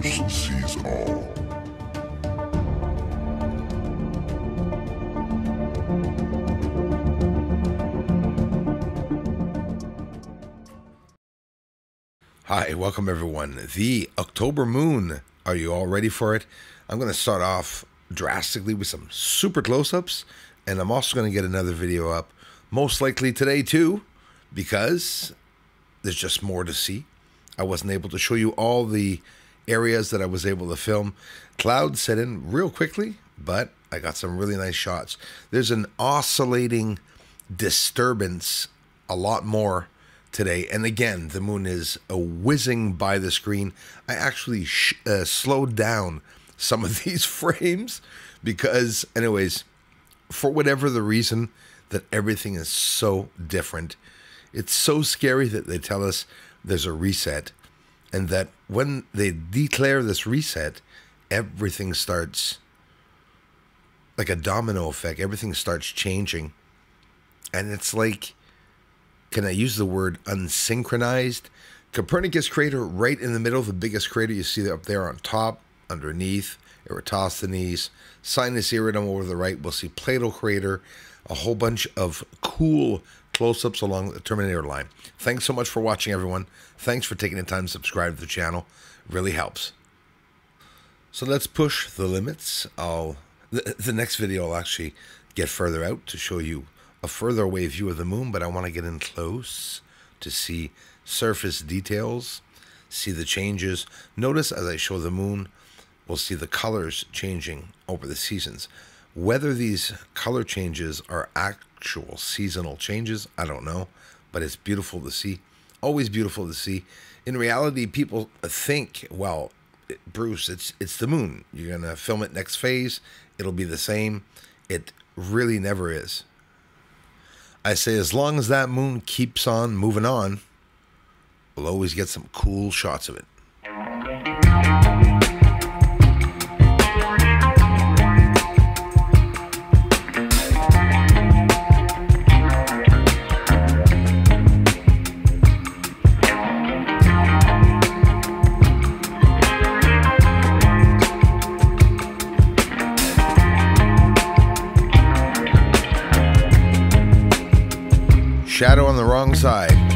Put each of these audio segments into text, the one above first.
Bruce sees all. Hi, welcome everyone. The October moon. Are you all ready for it? I'm going to start off drastically with some super close ups, and I'm also going to get another video up, most likely today too, because there's just more to see. I wasn't able to show you all the areas that I was able to film. Clouds set in real quickly, but I got some really nice shots. There's an oscillating disturbance a lot more today. And again, the moon is uh, whizzing by the screen. I actually uh, slowed down some of these frames because, anyways, for whatever the reason, that everything is so different. It's so scary that they tell us there's a reset, and that when they declare this reset, everything starts like a domino effect. Everything starts changing. And it's like, can I use the word unsynchronized? Copernicus crater right in the middle, the biggest crater you see up there on top, underneath, Eratosthenes, Sinus Iridum over the right. We'll see Plato crater, a whole bunch of cool close ups along the Terminator line. Thanks so much for watching, everyone. Thanks for taking the time to subscribe to the channel. It really helps. So let's push the limits. I'll the, the next video I'll actually get further out to show you a further away view of the moon, but I want to get in close to see surface details, see the changes. Notice as I show the moon, we'll see the colors changing over the seasons. Whether these color changes are actual seasonal changes, I don't know, but it's beautiful to see. Always beautiful to see. In reality, people think, well, Bruce, it's it's the moon. You're gonna film it next phase. It'll be the same. It really never is. I say as long as that moon keeps on moving on, we'll always get some cool shots of it. Shadow on the wrong side.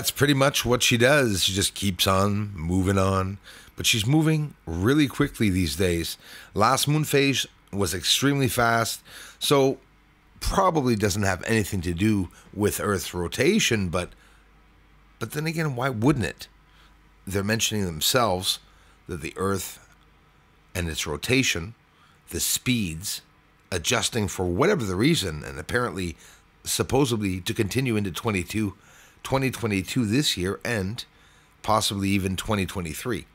That's pretty much what she does. She just keeps on moving on. But she's moving really quickly these days. Last moon phase was extremely fast. So probably doesn't have anything to do with Earth's rotation, but but then again, why wouldn't it? They're mentioning themselves that the Earth and its rotation, the speeds, adjusting for whatever the reason, and apparently supposedly to continue into 22, 2022 this year and possibly even 2023.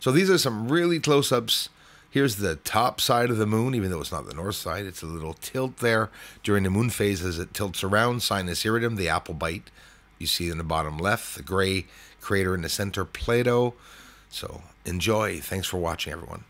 So these are some really close ups. Here's the top side of the moon, even though it's not the north side. It's a little tilt there during the moon phase as it tilts around. Sinus Iridum, the apple bite. You see in the bottom left, the gray crater in the center, Plato. So enjoy. Thanks for watching, everyone.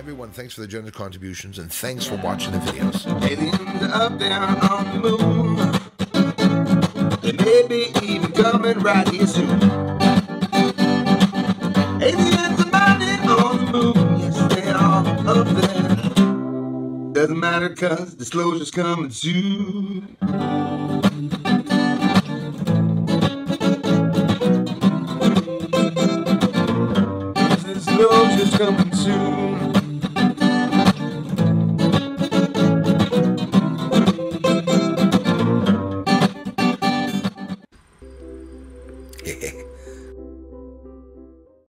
Everyone, thanks for the generous contributions and thanks for watching the videos. Aliens up there on the moon. They may be even coming right here soon. Aliens are on the moon. Yes, they are up there. Doesn't matter cause. Disclosure's coming soon.